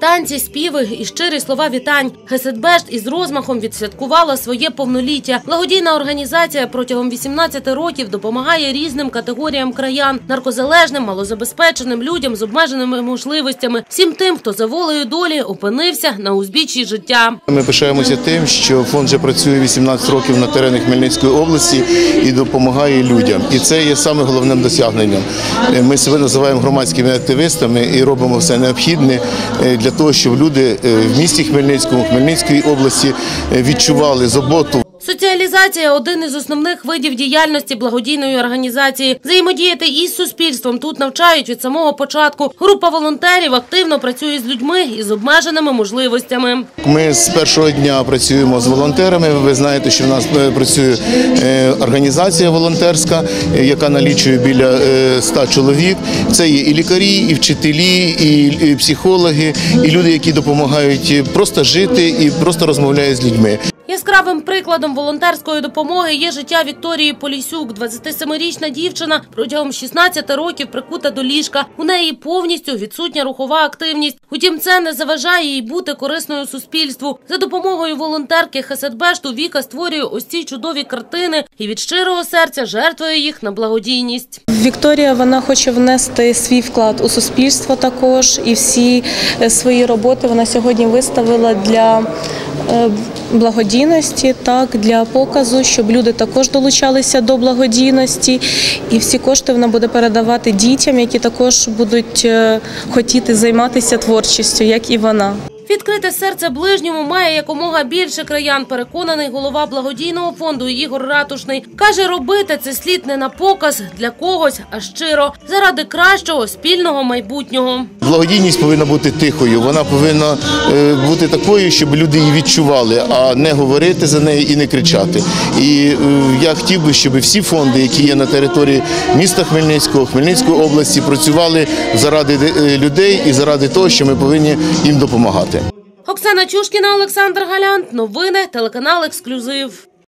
Танці, співи і щирі слова вітань. Гесетбешт із розмахом відсвяткувала своє повноліття. Благодійна організація протягом 18 років допомагає різним категоріям краян, наркозалежним, малозабезпеченим людям з обмеженими можливостями, всім тим, хто за волею долі опинився на узбіччі життя. Ми пишаємося тим, що фонд вже працює 18 років на теренах Хмельницької області і допомагає людям. І це є саме головним досягненням. Ми себе називаємо громадськими активістами і робимо все необхідне е, для того, щоб люди е, в місті Хмельницькому, Хмельницької області е, відчували заботу Соціалізація один із основних видів діяльності благодійної організації. Взаємодіяти із суспільством тут навчають від самого початку. Група волонтерів активно працює з людьми із обмеженими можливостями. Ми з першого дня працюємо з волонтерами. Ви знаєте, що в нас е, працює е, організація волонтерська, е, яка налічує біля е, 100 чоловік. Це є і лікарі, і вчителі, і психологи, і люди, які допомагають просто жити і просто розмовляють з людьми. Яскравим прикладом волонтерської допомоги є життя Вікторії Полісюк. 27-річна дівчина протягом 16 років прикута до ліжка. У неї повністю відсутня рухова активність. Утім, це не заважає їй бути корисною суспільству. За допомогою волонтерки Хеседбешту Віка створює ось ці чудові картини і від щирого серця жертвує їх на благодійність. Вікторія вона хоче внести свій вклад у суспільство також, і всі е, свої роботи вона сьогодні виставила для е, благодійності, так для показу, щоб люди також долучалися до благодійності, і всі кошти вона буде передавати дітям, які також будуть е, хотіти займатися творчістю, як і вона. Відкрите серце ближньому має якомога більше краян. Переконаний голова благодійного фонду Ігор Ратушний каже, робити це слід не на показ для когось, а щиро заради кращого спільного майбутнього. Благодійність повинна бути тихою. Вона повинна е, бути такою, щоб люди її відчували, а не говорити за неї і не кричати. І е, я хотів би, щоб всі фонди, які є на території міста Хмельницького, Хмельницької області, працювали заради е, людей і заради того, що ми повинні їм допомагати. Оксана Чушкіна, Олександр Галянт. Новини телеканал Ексклюзив.